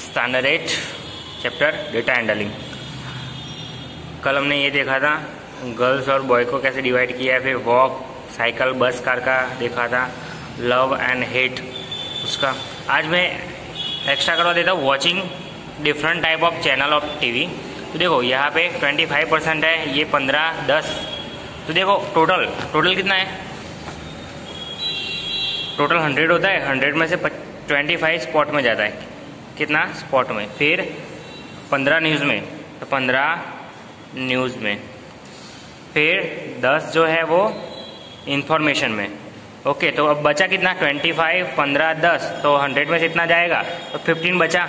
Standard eight chapter data handling कल हमने ये देखा था गर्ल्स और बॉय को कैसे डिवाइड किया है, फिर वॉक साइकिल बस कार का देखा था लव एंड हेट उसका। आज मैं एक्स्ट्रा करवा देता हूँ watching different type of channel of TV तो देखो, यहाँ पे 25 परसेंट है, ये 15 10 तो देखो टोटल टोटल कितना है? टोटल 100 होता है 100 में से 25 स्पॉट में जाता है। कितना? स्पॉट में। फिर 15 न्यूज़ में। तो 15 न्यूज़ में। फिर 10 जो है वो इन्फॉर्मेशन में। ओके तो अब बचा कितना? 25 15 10 तो 100 में से इतना जाएगा। तो 15 बचा।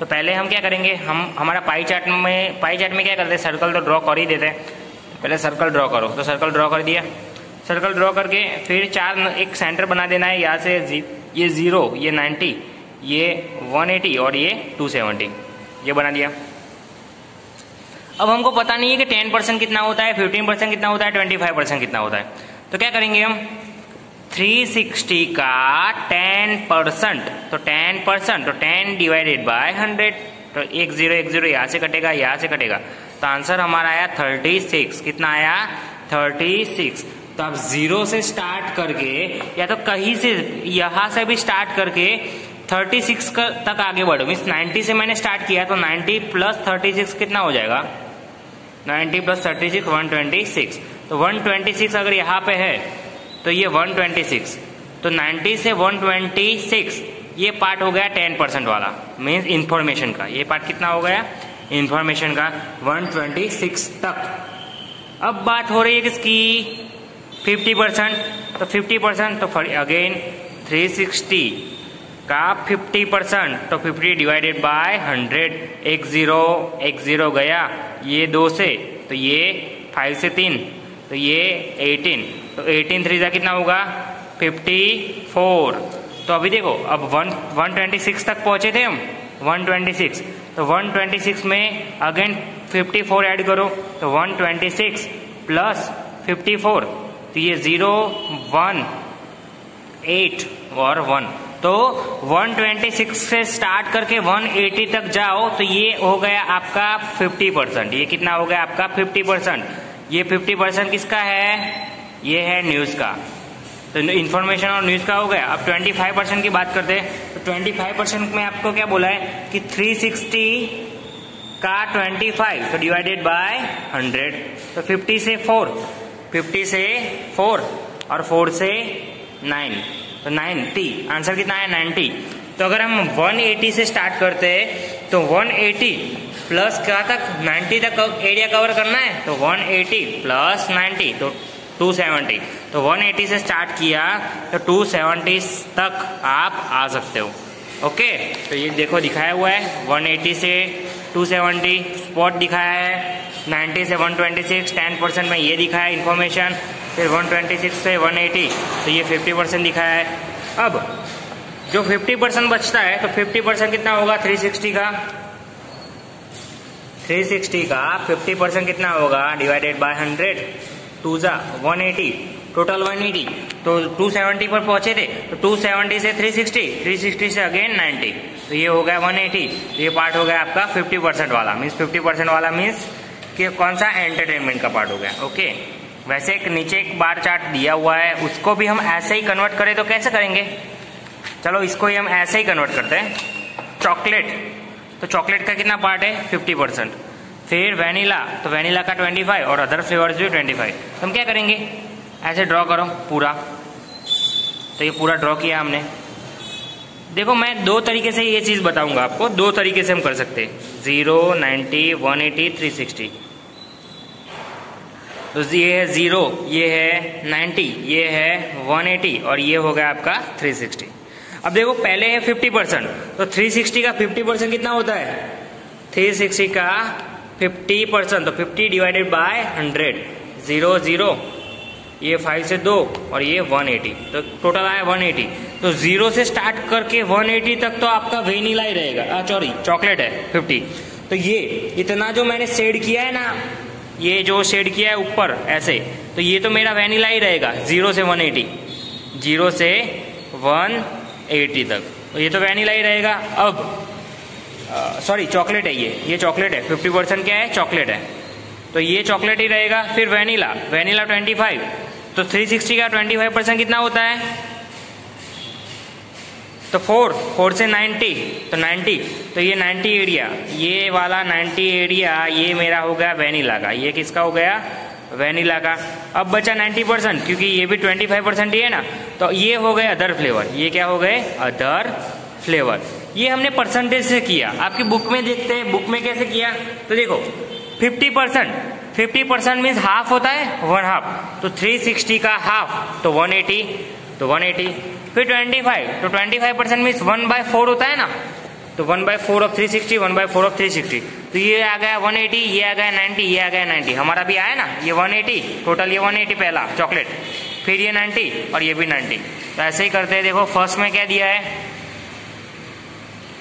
तो पहले हम क्या करेंगे? हम, हमारा पाई चार्ट में पाई चार्ट में क्या करते हैं? सर्कल तो ड्रॉ कर ही देते हैं। पहले सर्कल ड्रॉ करो। तो सर्कल ड्रॉ कर दिया। सर्कल ड्रॉ करके फिर चार, एक सेंटर बना देना है। यहाँ से ये ज़ीरो ये 90 ये 180 और ये 270 ये बना दिया। अब हमको पता नहीं है कि 10 परसेंट कितना होता है 15 परसेंट कितना होता है 25 परसेंट कितना होता है। तो क्या करेंगे हम? 360 का 10 परसेंट तो 10 परसेंट तो 10 डिवाइडेड बाय 100 तो एक ज़ीरो एक ज़ीरो यहाँ से कटेगा, यहाँ से कटेगा। तो आंसर हमारा आया 36 कितना आया? 36 तो आप ज़ीरो से स्टार्ट करके, या तो कहीं से यहाँ से भी स्टार्ट करके 36 तक आगे बढ़ो। मीन्स 90 से मैंने स्टार्ट किया तो 90 प्लस 36 कितना हो जाएगा? 90 प्लस 36 126 तो 126 अगर यहाँ पे है तो ये 126 तो 90 से 126 ये पार्ट हो गया 10 परसेंट वाला। मीन्स इंफॉर्मेशन का। ये पार्ट कितना हो गया? इंफॉर्मेशन का 126 तक। अब बात हो रही है किसकी? 50 परसेंट। तो 50 परसेंट तो अगेन 360 का 50 परसेंट तो 50 डिवाइडेड बाय 100 एक ज़ीरो एक ज़ीरो गया। ये दो से तो ये फाइव से तीन तो ये 18 तो 18 थ्री जा कितना होगा? 54 तो अभी देखो, अब वन 126 तक पहुँचे थे हम 126 तो 126 में अगेन 54 ऐड करो तो 126 प्लस 54 तो ये ज़ीरो वन एट और वन। तो 126 से स्टार्ट करके 180 तक जाओ तो ये हो गया आपका 50 परसेंट। ये कितना हो गया आपका 50 परसेंट? ये 50 परसेंट किसका है? ये है न्यूज़ का। तो इन्फॉर्मेशन और न्यूज़ का हो गया। अब 25 परसेंट की बात करते हैं। तो 25 परसेंट में आपको क्या बोला है कि 360 का 25 तो डिवाइडेड बाय 100 तो 50 से 4 50 से 4 और 4 से 9 तो 90 आंसर कितना है? 90 तो अगर हम 180 से स्टार्ट करते हैं तो 180 प्लस क्या तक? 90 तक एरिया कवर करना है? तो 180 प्लस 90 तो 270 तो 180 से स्टार्ट किया तो 270 तक आप आ सकते हो। ओके? तो ये देखो, दिखाया हुआ है 180 से 270 स्पॉट दिखाया है 90 से 126 10 परसेंट में ये दिखाया है इन्फॉर्मेशन, फिर 126 से 180 तो ये 50 परसेंट दिखाया है। अब, जो 50 परसेंट बचता है तो 50 परसेंट कितना होगा? 360 का। 360 का 50 परसेंट कितना होगा? डिवाइडेड बाय 100 टू जा, वन टोटल वन एटी। तो टू सेवेंटी पर पहुँचे थे तो टू सेवेंटी से थ्री सिक्सटी थ्री सिक्सटी से अगेन नाइन्टी तो ये हो गया वन एटी तो ये पार्ट हो गया आपका फिफ्टी परसेंट वाला। मीन्स फिफ्टी परसेंट वाला मीन्स कि कौन सा एंटरटेनमेंट का पार्ट हो गया। ओके वैसे एक नीचे एक बार चार्ट दिया हुआ है, उसको भी हम ऐसे ही कन्वर्ट करें तो कैसे करेंगे? चलो, इसको ही हम ऐसे ही कन्वर्ट करते हैं। चॉकलेट तो चॉकलेट का कितना पार्ट है? फिफ्टी परसेंट फिर वेनिला तो वेनिला का 25 और अदर फ्लेवर्स भी 25 तो हम क्या करेंगे? ऐसे ड्रॉ करो, पूरा। तो ये पूरा ड्रॉ किया हमने। देखो, मैं दो तरीके से ये चीज़ बताऊँगा आपको। दो तरीके से हम कर सकते हैं। Zero, ninety, one eighty, three sixty. तो ये है ज़ीरो, ये है नाइन्टी, ये है वन एटी और ये हो गया आपका थ्री सिक्सटी। अब देखो, पहले है फिफ्टी परसेंट। तो थ्री सिक्सटी का फिफ्टी परसेंट कितना होता है? थ्री सिक्सटी का फिफ्टी परसेंट। तो fifty divided by hundred. Zero zero. ये फाइव से दो और ये वन एटी तो टोटल आया वन एटी तो ज़ीरो से स्टार्ट करके वन एटी तक तो आपका वेनिला ही रहेगा। सॉरी चॉकलेट है फिफ्टी तो ये, इतना जो मैंने शेड किया है ना, ये जो शेड किया है ऊपर, ऐसे तो ये तो मेरा वेनिला ही रहेगा ज़ीरो से वन एटी ज़ीरो से वन एटी तक तो ये तो वेनिला ही रहेगा। अब सॉरी चॉकलेट है ये ये चॉकलेट है फिफ्टी परसेंट क्या है? चॉकलेट है। तो ये चॉकलेट ही रहेगा, फिर वेनिला वेनिला ट्वेंटी फाइव तो थ्री सिक्सटी का ट्वेंटी फाइव परसेंट कितना होता है? तो फोर फोर से नाइन्टी तो नाइन्टी तो ये नाइन्टी एरिया ये वाला नाइन्टी एरिया ये मेरा हो गया वेनिला का. ये किसका हो गया? वेनिला का. अब बचा 90 परसेंट क्योंकि ये भी 25 परसेंट ही है ना. तो ये हो गए अदर फ्लेवर ये क्या हो गए? अदर फ्लेवर ये हमने परसेंटेज से किया. आपकी बुक में देखते हैं बुक में कैसे किया? तो देखो 50 percent fifty percent means half होता है वन हाफ़ तो 360 का हाफ़ तो वन एटी तो वन एटी फिर 25 तो 25 percent means one by four होता है ना? तो one by four of three sixty one by four of three sixty तो ये आ गया वन एटी ये आ गया नाइन्टी ये आ गया नाइन्टी हमारा भी आया ना? ये वन एटी टोटल ये वन एटी पहला चॉकलेट फिर ये नाइन्टी और ये भी नाइन्टी तो ऐसे ही करते हैं, देखो फ़र्स्ट में क्या दिया है?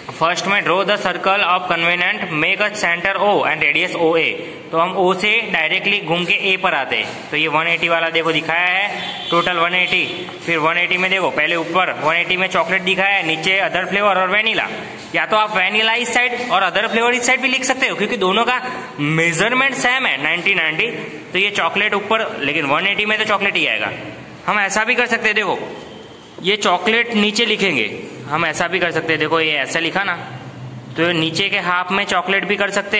फ़र्स्ट में draw the circle of convenient make a centre O and radius O A तो हम ओ से डायरेक्टली घूम के ए पर आते हैं। तो ये 180 वाला देखो दिखाया है। टोटल 180 फिर 180 में देखो, पहले ऊपर 180 में चॉकलेट दिखाया है, नीचे अदर फ्लेवर और वेनिला या तो आप वेनिला इस साइड और अदर फ्लेवर इस साइड भी लिख सकते हो, क्योंकि दोनों का मेज़रमेंट सेम है 1990 तो ये चॉकलेट ऊपर, लेकिन 180 में तो चॉकलेट ही आएगा। हम ऐसा भी कर सकते हैं, देखो। ये चॉकलेट नीचे लिखेंगे। हम ऐसा भी कर सकते हैं। देखो, ये ऐसा लिखा ना। तो नीचे के हाफ़ में चॉकलेट भी कर सकते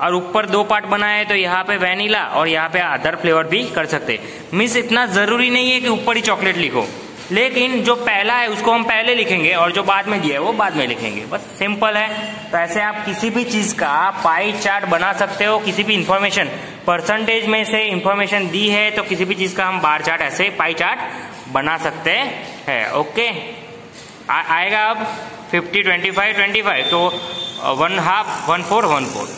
और ऊपर दो पार्ट बनाए तो यहाँ पे वेनिला और यहाँ पे अदर फ्लेवर भी कर सकते मीन्स इतना ज़रूरी नहीं है कि ऊपर ही चॉकलेट लिखो। लेकिन जो पहला है, उसको हम पहले लिखेंगे और जो बाद में दिया है, वो बाद में लिखेंगे। बस सिंपल है। तो ऐसे आप किसी भी चीज़ का पाई चार्ट बना सकते हो, किसी भी इंफॉर्मेशन परसेंटेज में से इंफॉर्मेशन दी है तो किसी भी चीज़ का हम बार चार्ट ऐसे पाई चार्ट बना सकते हैं। ओके? आएगा अब fifty twenty five twenty five तो one half one four one four